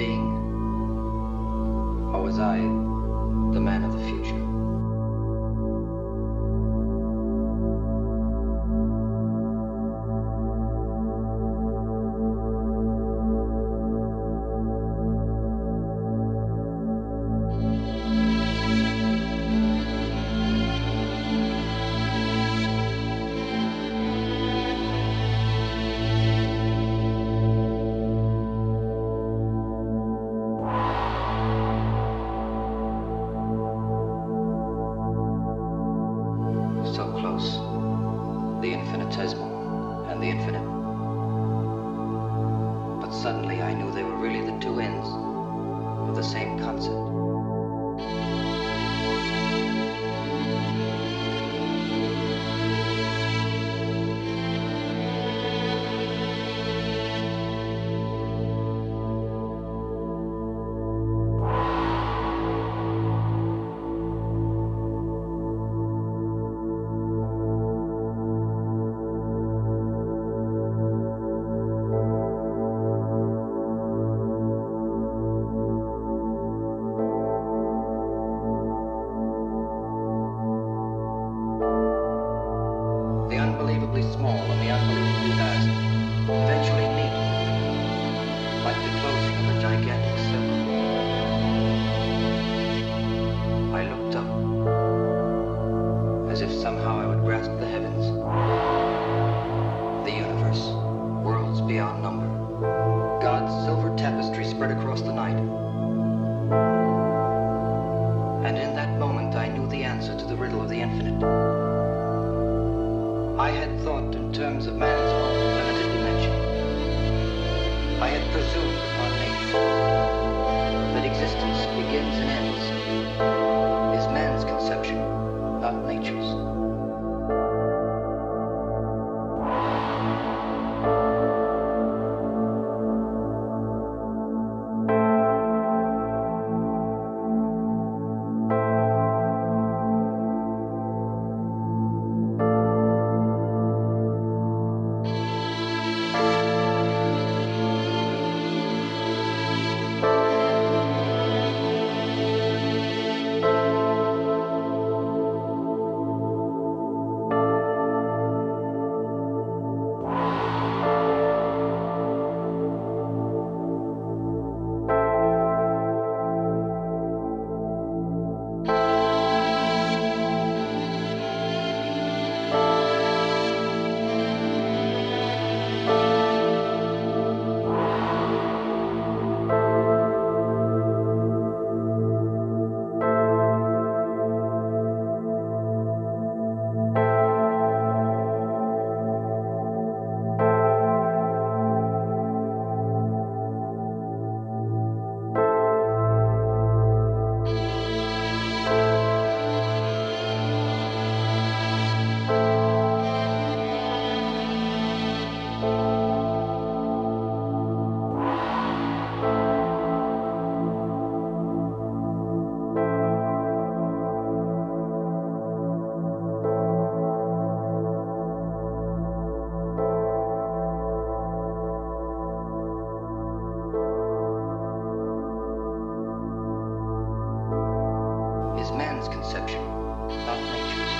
being? Or was I the man of the future? The infinite. But suddenly I knew they were really the two ends of the same concept. The unbelievably small and the unbelievably vast eventually meet like the closing of a gigantic circle. I looked up as if somehow I would grasp the heavens, the universe, worlds beyond number, God's silver tapestry spread across the night. And in that moment I knew the answer to the riddle of the infinite. I had thought in terms of man's own limited dimension. I had presumed upon nature man's conception, not nature's.